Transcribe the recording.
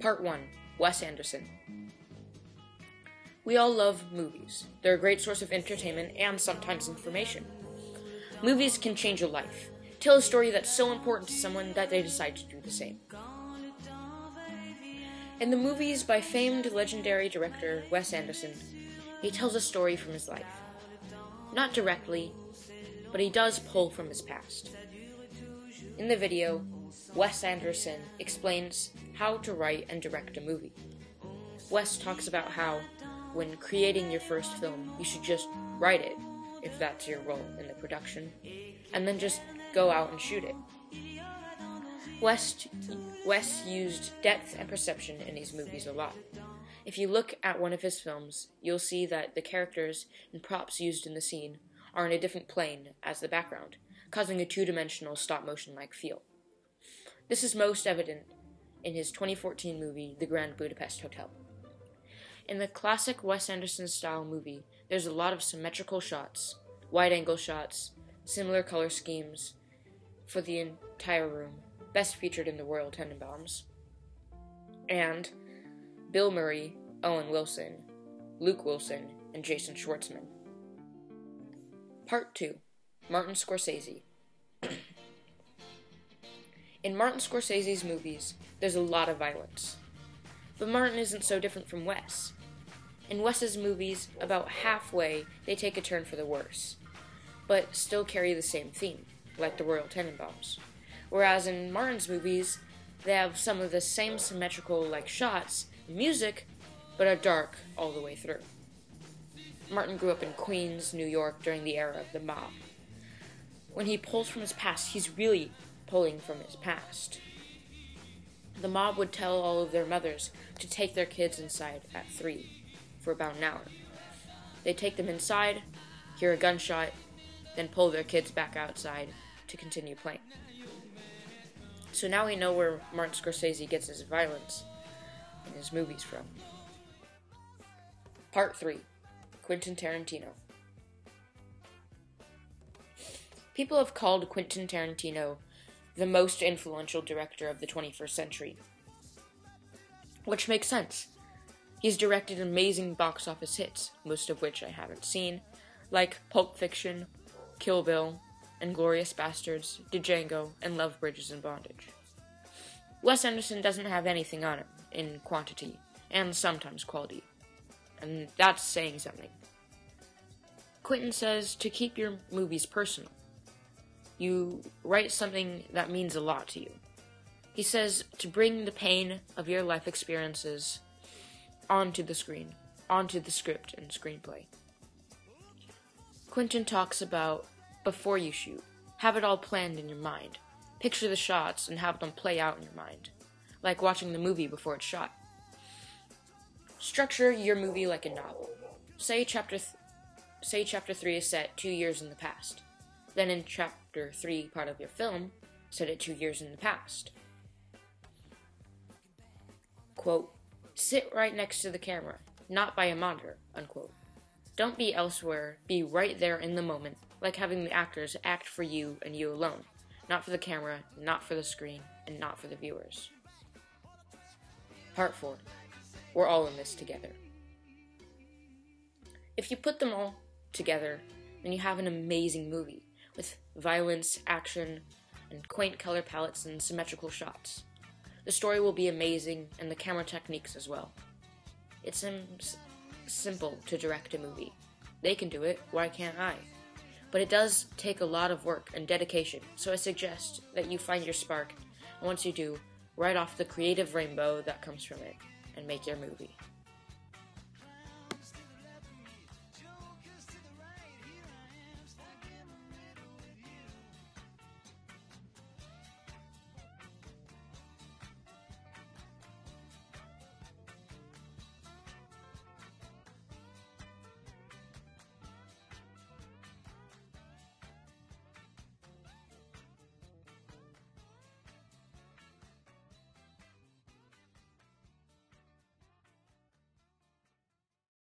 Part 1 Wes Anderson. We all love movies. They're a great source of entertainment and sometimes information. Movies can change a life, tell a story that's so important to someone that they decide to do the same. In the movies by famed legendary director Wes Anderson, he tells a story from his life. Not directly, but he does pull from his past. In the video, Wes Anderson explains how to write and direct a movie. Wes talks about how, when creating your first film, you should just write it, if that's your role in the production, and then just go out and shoot it. West, Wes used depth and perception in his movies a lot. If you look at one of his films, you'll see that the characters and props used in the scene are in a different plane as the background, causing a two dimensional stop motion like feel. This is most evident in his 2014 movie, The Grand Budapest Hotel. In the classic Wes Anderson style movie, there's a lot of symmetrical shots, wide angle shots, similar color schemes for the entire room, best featured in the Royal Tenenbaums. And Bill Murray, Owen Wilson, Luke Wilson, and Jason Schwartzman. Part 2 Martin Scorsese. In Martin Scorsese's movies, there's a lot of violence. But Martin isn't so different from Wes. In Wes's movies, about halfway, they take a turn for the worse, but still carry the same theme, like the Royal Tenenbaums. Whereas in Martin's movies, they have some of the same symmetrical like shots music, but are dark all the way through. Martin grew up in Queens, New York during the era of the mob. When he pulls from his past, he's really pulling from his past. The mob would tell all of their mothers to take their kids inside at 3 for about an hour. They take them inside, hear a gunshot, then pull their kids back outside to continue playing. So now we know where Martin Scorsese gets his violence in his movies from. Part 3 Quentin Tarantino. People have called Quentin Tarantino the most influential director of the 21st century. Which makes sense. He's directed amazing box office hits, most of which I haven't seen, like Pulp Fiction, Kill Bill, Inglourious Basterds, Django, and Love Bridges and Bondage. Wes Anderson doesn't have anything on him in quantity and sometimes quality, and that's saying something. Quentin says to keep your movies personal. You write something that means a lot to you. He says to bring the pain of your life experiences onto the screen, onto the script and screenplay. Quentin talks about before you shoot, have it all planned in your mind. Picture the shots and have them play out in your mind, like watching the movie before it's shot. Structure your movie like a novel. Say chapter th- say chapter 3 is set 2 years in the past. Then in chapter 3 part of your film, set it 2 years in the past. Quote, sit right next to the camera, not by a monitor, unquote. Don't be elsewhere, be right there in the moment, like having the actors act for you and you alone, not for the camera, not for the screen, and not for the viewers. Part 4 We're all in this together. If you put them all together, then you have an amazing movie with violence, action, and quaint color palettes and symmetrical shots. The story will be amazing, and the camera techniques as well. It seems simple to direct a movie. They can do it, why can't I? But it does take a lot of work and dedication, so I suggest that you find your spark, and once you do, write off the creative rainbow that comes from it, and make your movie.